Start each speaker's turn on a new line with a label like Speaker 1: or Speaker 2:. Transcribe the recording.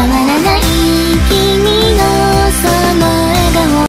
Speaker 1: 変わらない